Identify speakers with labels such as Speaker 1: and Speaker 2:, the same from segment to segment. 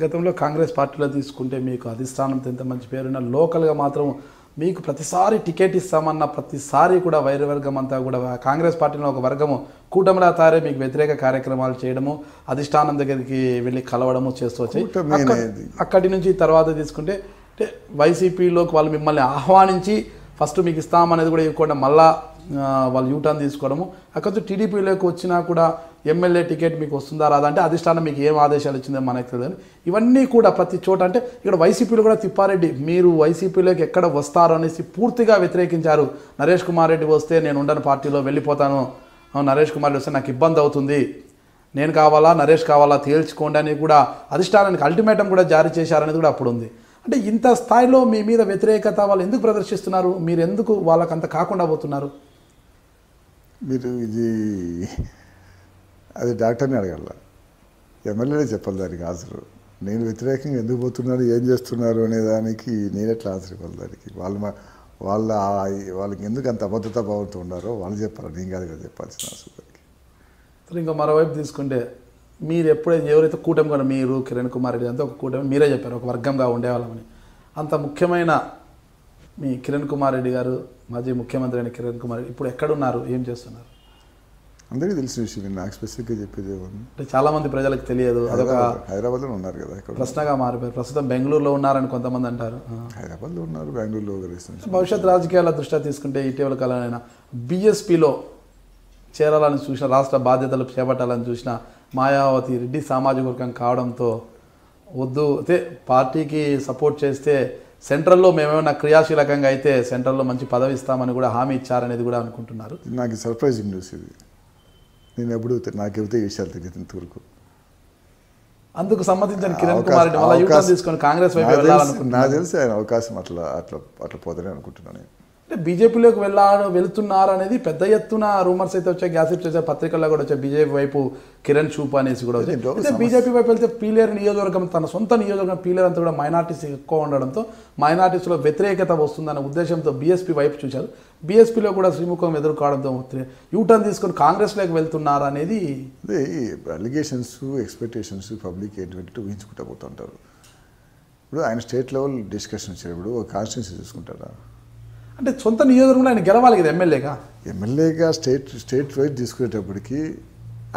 Speaker 1: గతంలో కాంగ్రెస్ పార్టీలో తీసుకుంటే మీకు అధిష్టానంతో ఎంత మంచి పేరున్న లోకల్గా మాత్రం మీకు ప్రతిసారి టికెట్ ఇస్తామన్న ప్రతిసారి కూడా వైర వర్గం అంతా కూడా కాంగ్రెస్ పార్టీలో ఒక వర్గము కూటమిలా తారే మీకు వ్యతిరేక కార్యక్రమాలు చేయడము అధిష్టానం దగ్గరికి వెళ్ళి కలవడము చేస్తూ వచ్చాయి. అక్కడి నుంచి తర్వాత తీసుకుంటే అంటే వైసీపీలోకి వాళ్ళు మిమ్మల్ని ఆహ్వానించి ఫస్ట్ మీకు ఇస్తామనేది కూడా ఇవ్వకుండా మళ్ళా వాళ్ళు యూటర్న్ తీసుకోవడము. అక్కడ టీడీపీలోకి వచ్చినా కూడా ఎమ్మెల్యే టికెట్ మీకు వస్తుందా రాదా అంటే అధిష్టానం మీకు ఏం ఆదేశాలు ఇచ్చిందో మనకు తెలియదు. ఇవన్నీ కూడా ప్రతి చోట అంటే ఇక్కడ వైసీపీలో కూడా తిప్పారెడ్డి మీరు వైసీపీలోకి ఎక్కడ వస్తారో అనేసి పూర్తిగా వ్యతిరేకించారు. నరేష్ కుమార్ రెడ్డి వస్తే నేను ఉండని పార్టీలో వెళ్ళిపోతాను. నరేష్ కుమార్ రెడ్డి వస్తే నాకు ఇబ్బంది అవుతుంది. నేను కావాలా నరేష్ కావాలా తేల్చుకోండి అని కూడా అధిష్టానానికి అల్టిమేటం కూడా జారీ చేశారనేది కూడా అప్పుడు ఉంది. అంటే ఇంత స్థాయిలో మీ మీద వ్యతిరేకత వాళ్ళు ఎందుకు ప్రదర్శిస్తున్నారు? మీరు ఎందుకు వాళ్ళకంత అంత కాకుండా పోతున్నారు?
Speaker 2: మీరు ఇది అది డాక్టర్ని అడగల. ఎమ్మెల్యేనే చెప్పాలి దానికి ఆన్సర్ నేను వ్యతిరేకంగా ఎందుకు పోతున్నాను ఏం చేస్తున్నారు అనే దానికి నేను ఎట్లా ఆన్సర్ ఇవ్వాలి దానికి? వాళ్ళు వాళ్ళ వాళ్ళకి ఎందుకు అంత అబద్ధత భావంతో ఉన్నారో వాళ్ళు చెప్పాలి. నేను కాదు కదా చెప్పాల్సిన అవసరం దానికి.
Speaker 1: ఇంకా మరోవైపు తీసుకుంటే మీరు ఎప్పుడైతే ఎవరైతే కూటమి కూడా మీరు కిరణ్ కుమార్ రెడ్డి అంతా ఒక కూటమి మీరే చెప్పారు ఒక వర్గంగా ఉండేవాళ్ళమని. అంత ముఖ్యమైన మీ కిరణ్ కుమార్ రెడ్డి గారు మాజీ ముఖ్యమంత్రి అయిన కిరణ్ కుమార్ రెడ్డి ఇప్పుడు ఎక్కడున్నారు ఏం చేస్తున్నారు?
Speaker 2: అందరికీ తెలిసిన విషయం నాకు స్పెసిఫిక్గా చెప్పేది
Speaker 1: అంటే చాలా మంది ప్రజలకు తెలియదు. అదొక
Speaker 2: హైదరాబాద్ హైదరాబాద్లో ఉన్నారు కదా ఇక్కడ
Speaker 1: ప్రశ్నగా మారిపోయారు. ప్రస్తుతం బెంగళూరులో ఉన్నారని కొంతమంది అంటారు.
Speaker 2: హైదరాబాద్లో ఉన్నారు బెంగళూరులో
Speaker 1: భవిష్యత్ రాజకీయాల దృష్ట్యా తీసుకుంటే ఇటీవల కాలంలో బీఎస్పీలో చేరాలని చూసిన రాష్ట్ర బాధ్యతలు చేపట్టాలని చూసిన మాయావతి రెడ్డి సామాజిక వర్గం కావడంతో వద్దు. అయితే పార్టీకి సపోర్ట్ చేస్తే సెంట్రల్లో మేమేమైనా క్రియాశీలకంగా అయితే సెంట్రల్లో మంచి పదవి ఇస్తామని కూడా హామీ ఇచ్చారనేది కూడా అనుకుంటున్నారు.
Speaker 2: నాకు సర్ప్రైజింగ్ న్యూస్ ఇది. నేను ఎప్పుడు నాకెవతే ఈ విషయాలు తెలియదు ఇంతవరకు.
Speaker 1: అందుకు సంబంధించిన కిరణ్ కుమార్ రెడ్డి. తీసుకొని కాంగ్రెస్ వైపు
Speaker 2: నాకు తెలిసి- నాకు ఆయన అవకాశం అట్లా అట్లా అట్లా పోతనే అనుకుంటున్నాను నేను.
Speaker 1: అంటే బీజేపీలోకి వెళ్ళారు వెళ్తున్నారు అనేది పెద్ద ఎత్తున రూమర్స్ అయితే వచ్చాయి గ్యాసిప్స్ వచ్చాయి పత్రికల్లో కూడా వచ్చాయి. బీజేపీ వైపు కిరణ్ చూప్ అనేసి కూడా వచ్చాయి. బీజేపీ వైపు వెళ్తే పీలేరు నియోజకవర్గం తన సొంత నియోజకవర్గం పీలేరు అంతా కూడా మైనార్టీస్ ఎక్కువ ఉండడంతో మైనార్టీస్లో వ్యతిరేకత వస్తుందన్న ఉద్దేశంతో బీఎస్పీ వైపు చూశారు. బీఎస్పీలో కూడా శ్రీముఖం ఎదుర్కోవడంతో యూటర్న్ తీసుకొని కాంగ్రెస్లోకి వెళ్తున్నారు అనేది
Speaker 2: అదే అలిగేషన్స్ ఎక్స్పెక్టేషన్స్ పబ్లిక్ ఏంటంటే ఊహించుకుంటా పోతుంటారు. ఇప్పుడు ఆయన స్టేట్ లెవెల్ డిస్కషన్ వచ్చినప్పుడు ఒక కాన్స్టిట్యూన్సీ చూసుకుంటారా?
Speaker 1: అంటే సొంత నియోజకవర్గంలో ఆయన గెలవాలి కదా ఎమ్మెల్యేగా?
Speaker 2: ఎమ్మెల్యేగా స్టేట్ స్టేట్ వైజ్ తీసుకునేటప్పటికి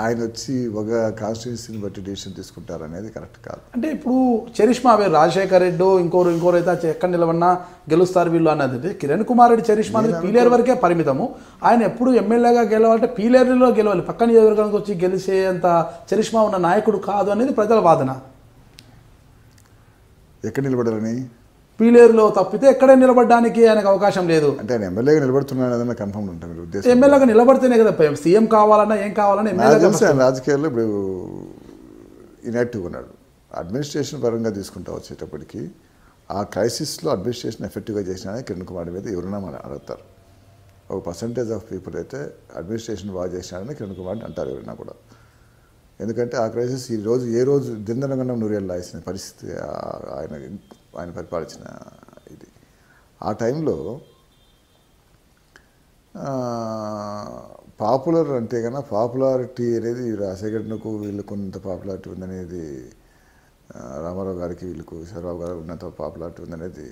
Speaker 2: ఆయన వచ్చి ఒక కాన్స్టిట్యూన్సీని బట్టి డిసిషన్ తీసుకుంటారు అనేది కరెక్ట్ కాదు.
Speaker 1: అంటే ఇప్పుడు చరిష్మా వేరు రాజశేఖర్ రెడ్డి ఇంకోరు ఇంకోరు అయితే ఎక్కడ నిలబడినా గెలుస్తారు వీళ్ళు అన్నది. అంటే కిరణ్ కుమార్ రెడ్డి చరిష్మా అనేది పీలేరు వరకే పరిమితము. ఆయన ఎప్పుడు ఎమ్మెల్యేగా గెలవాలంటే పీలేరులో గెలవాలి. పక్క నియోజకవర్గానికి వచ్చి గెలిచేంత చరిష్మా ఉన్న నాయకుడు కాదు అనేది ప్రజల వాదన.
Speaker 2: ఎక్కడ నిలబడాలని?
Speaker 1: పీలేరులో తప్పితే ఎక్కడే నిలబడడానికి ఆయనకు అవకాశం లేదు.
Speaker 2: అంటే ఆయన ఎమ్మెల్యేగా నిలబడుతున్నాడు కన్ఫర్మ్ ఉంటుంది మీరు ఉద్దేశం.
Speaker 1: ఎమ్మెల్యేగా నిలబడితేనే కదా సీఎం కావాలన్నా ఏం కావాలన్నా
Speaker 2: రాజకీయాల్లో ఇప్పుడు ఇన్యాక్టివ్గా ఉన్నాడు. అడ్మినిస్ట్రేషన్ పరంగా తీసుకుంటా వచ్చేటప్పటికి ఆ క్రైసిస్లో అడ్మినిస్ట్రేషన్ ఎఫెక్టివ్గా చేసిన కిరణ్ కుమార్ మీద ఎవరైనా మనం అడుగుతారు. ఒక పర్సంటేజ్ ఆఫ్ పీపుల్ అయితే అడ్మినిస్ట్రేషన్ బాగా చేసినాడని కిరణ్ కుమార్ అంటారు ఎవరైనా కూడా. ఎందుకంటే ఆ క్రైసిస్ ఈ రోజు ఏ రోజు దిందనగంగా నూరేళ్ళు లాసిన పరిస్థితి ఆయన ఆయన పరిపాలించిన ఇది. ఆ టైంలో పాపులర్ అంటే కన్నా పాపులారిటీ అనేది రాజశేఖర్కు వీళ్ళకు ఉన్నంత పాపులారిటీ ఉందనేది రామారావు గారికి వీళ్ళకు చంద్రబాబు గారికి ఉన్నంత పాపులారిటీ ఉందనేది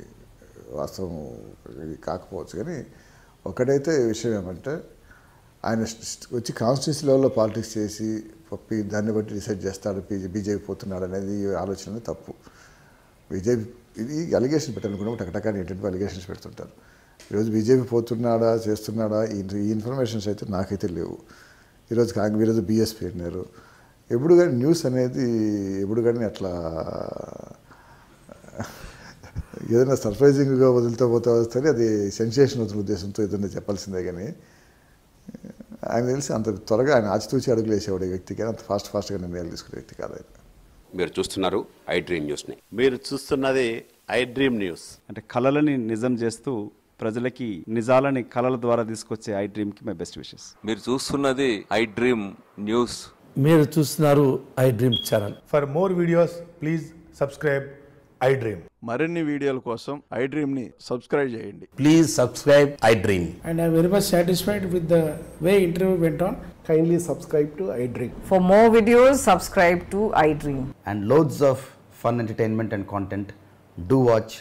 Speaker 2: వాస్తవం ఇది కాకపోవచ్చు. కానీ ఒకటైతే విషయం ఏమంటే ఆయన వచ్చి కాన్స్టిట్యూన్సీ లెవెల్లో పాలిటిక్స్ చేసి పప్పి దాన్ని బట్టి డిసైడ్ చేస్తాడు బీజేపీ పోతున్నాడు అనేది ఆలోచన తప్పు. బీజేపీ ఇది అలిగేషన్ పెట్టాలనుకున్నప్పుడు టకటకాని ఏంటంటే అలిగేషన్స్ పెడుతుంటారు. ఈరోజు బీజేపీ పోతున్నాడా చేస్తున్నాడా? ఈ ఇన్ఫర్మేషన్స్ అయితే నాకైతే లేవు. ఈరోజు కాంగ్రెస్ ఈరోజు బీఎస్పీ అన్నారు. ఎప్పుడు కానీ న్యూస్ అనేది ఎప్పుడు కానీ అట్లా ఏదైనా సర్ప్రైజింగ్గా వదులుతూ పోతే వస్తే అది సెన్సేషన్ అవుతున్న ఉద్దేశంతో ఏదైనా చెప్పాల్సిందే కానీ ఆయన తెలిసి అంత త్వరగా ఆయన ఆచితూచి అడుగులు వేసేవాడు వ్యక్తి కానీ అంత ఫాస్ట్ ఫాస్ట్గా నిర్ణయాలు తీసుకునే వ్యక్తి కాదు ఆయన.
Speaker 3: మీరు చూస్తున్నారు ఐ డ్రీమ్ న్యూస్ని.
Speaker 4: మీరు చూస్తున్నది ఐ డ్రీమ్ న్యూస్.
Speaker 5: అంటే కళలని నిజం చేస్తూ ప్రజలకి నిజాలని కళల ద్వారా తీసుకొచ్చే ఐ డ్రీమ్కి మై బెస్ట్ విషెస్.
Speaker 6: మీరు చూస్తున్నది ఐ డ్రీమ్ న్యూస్.
Speaker 7: మీరు చూస్తున్నారు iDream channel.
Speaker 8: For more videos, please subscribe iDream.
Speaker 9: మరిన్ని వీడియోల కోసం ఐ డ్రీమ్ని సబ్స్క్రైబ్ చేయండి
Speaker 7: please subscribe iDream
Speaker 10: and I'm very much satisfied with the way interview went on.
Speaker 1: kindly subscribe to iDream.
Speaker 11: For more videos, subscribe to iDream.
Speaker 7: And loads of
Speaker 12: fun entertainment and content. Do watch